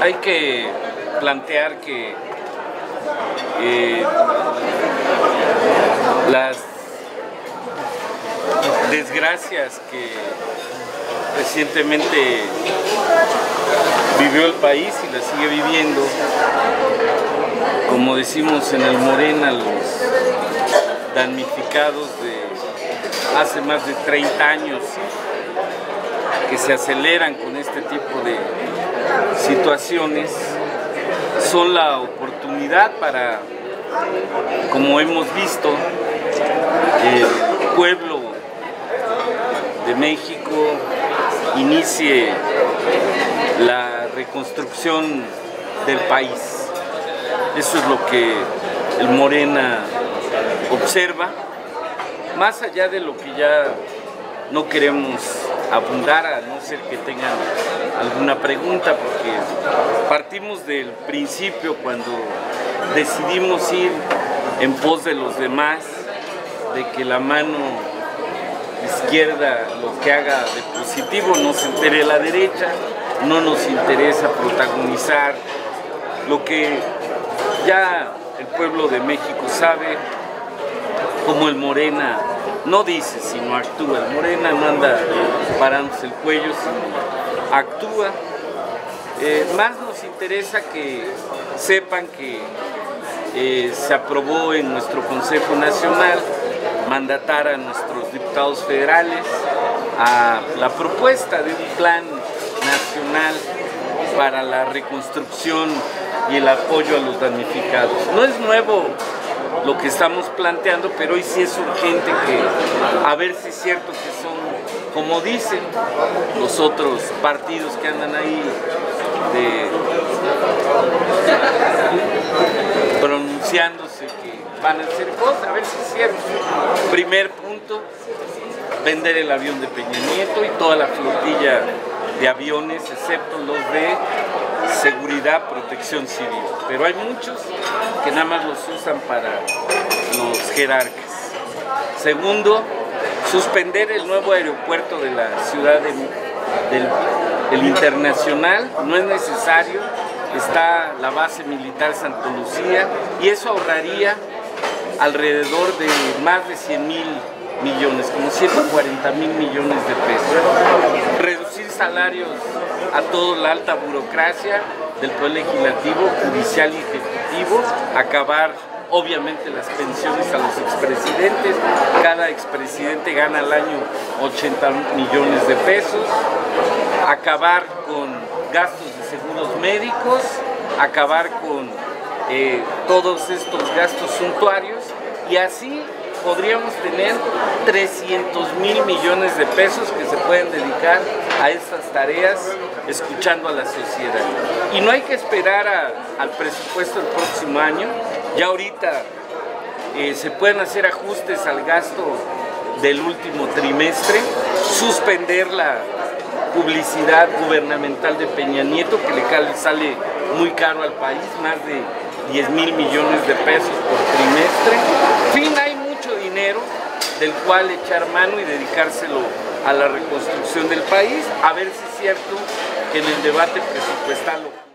Hay que plantear que eh, las desgracias que recientemente vivió el país y la sigue viviendo, como decimos en el Morena, los damnificados de hace más de 30 años que se aceleran con este tipo de situaciones, son la oportunidad para, como hemos visto, el pueblo de México inicie la reconstrucción del país. Eso es lo que el Morena observa, más allá de lo que ya no queremos abundar, a no ser que tengan alguna pregunta, porque partimos del principio cuando decidimos ir en pos de los demás, de que la mano izquierda lo que haga de positivo no se entere la derecha, no nos interesa protagonizar lo que ya el pueblo de México sabe, como el Morena no dice, sino actúa. Morena no anda parándose el cuello, sino actúa. Eh, más nos interesa que sepan que eh, se aprobó en nuestro Consejo Nacional mandatar a nuestros diputados federales a la propuesta de un plan nacional para la reconstrucción y el apoyo a los damnificados. No es nuevo lo que estamos planteando, pero hoy sí es urgente que a ver si es cierto que son, como dicen los otros partidos que andan ahí de, pronunciándose que van a hacer cosas, a ver si es cierto. Primer punto, vender el avión de Peña Nieto y toda la flotilla de aviones, excepto los de seguridad, protección civil. Pero hay muchos que nada más los usan para los jerarcas. Segundo, suspender el nuevo aeropuerto de la ciudad de, del, internacional, no es necesario, está la base militar Santa Lucía y eso ahorraría alrededor de más de 100 mil millones, como 140 mil millones de pesos. Reducir salarios a toda la alta burocracia del Poder Legislativo, Judicial y Ejecutivo, acabar obviamente las pensiones a los expresidentes, cada expresidente gana al año 80 millones de pesos, acabar con gastos de seguros médicos, acabar con eh, todos estos gastos suntuarios. Y así podríamos tener 300 mil millones de pesos que se pueden dedicar a estas tareas escuchando a la sociedad. Y no hay que esperar al presupuesto del próximo año, ya ahorita eh, se pueden hacer ajustes al gasto del último trimestre, suspender la publicidad gubernamental de Peña Nieto que le sale muy caro al país, más de 10 mil millones de pesos por trimestre. En fin, hay mucho dinero del cual echar mano y dedicárselo a la reconstrucción del país, a ver si es cierto que en el debate presupuestal